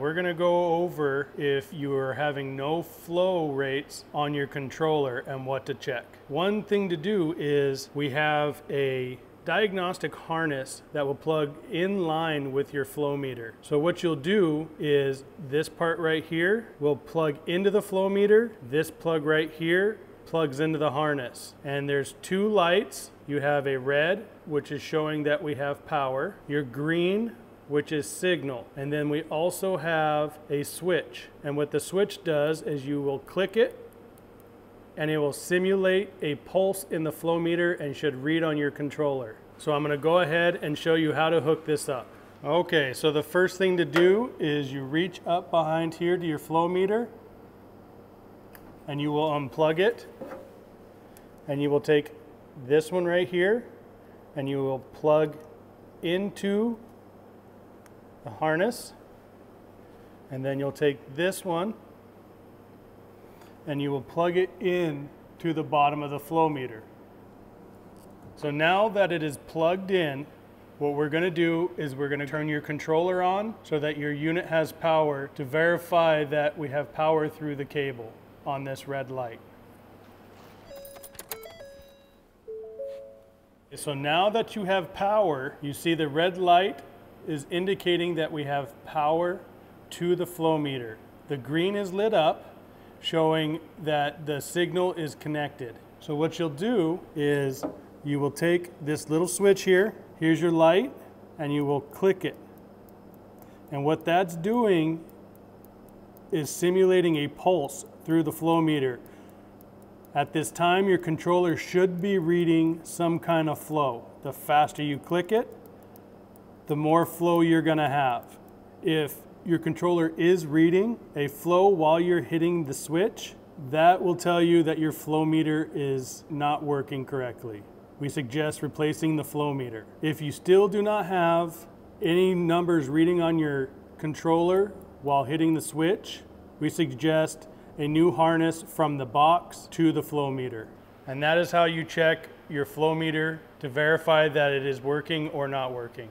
We're gonna go over if you are having no flow rates on your controller and what to check. One thing to do is we have a diagnostic harness that will plug in line with your flow meter. So what you'll do is this part right here will plug into the flow meter. This plug right here plugs into the harness. And there's two lights. You have a red, which is showing that we have power. Your green, which is signal. And then we also have a switch. And what the switch does is you will click it and it will simulate a pulse in the flow meter and should read on your controller. So I'm gonna go ahead and show you how to hook this up. Okay, so the first thing to do is you reach up behind here to your flow meter and you will unplug it and you will take this one right here and you will plug into the harness and then you'll take this one and you will plug it in to the bottom of the flow meter. So now that it is plugged in, what we're gonna do is we're gonna turn your controller on so that your unit has power to verify that we have power through the cable on this red light. So now that you have power, you see the red light is indicating that we have power to the flow meter. The green is lit up, showing that the signal is connected. So what you'll do is you will take this little switch here, here's your light, and you will click it. And what that's doing is simulating a pulse through the flow meter. At this time, your controller should be reading some kind of flow. The faster you click it, the more flow you're gonna have. If your controller is reading a flow while you're hitting the switch, that will tell you that your flow meter is not working correctly. We suggest replacing the flow meter. If you still do not have any numbers reading on your controller while hitting the switch, we suggest a new harness from the box to the flow meter. And that is how you check your flow meter to verify that it is working or not working.